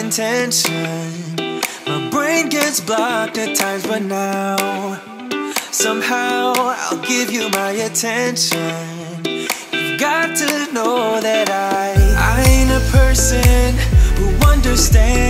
intention. My brain gets blocked at times, but now somehow I'll give you my attention. You've got to know that I I ain't a person who understands.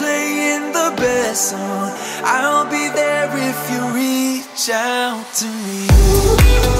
playing the best song. I'll be there if you reach out to me.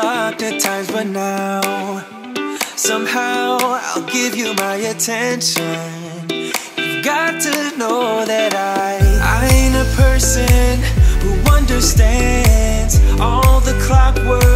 blocked at times, but now somehow I'll give you my attention. You've got to know that I I ain't a person who understands all the clockwork.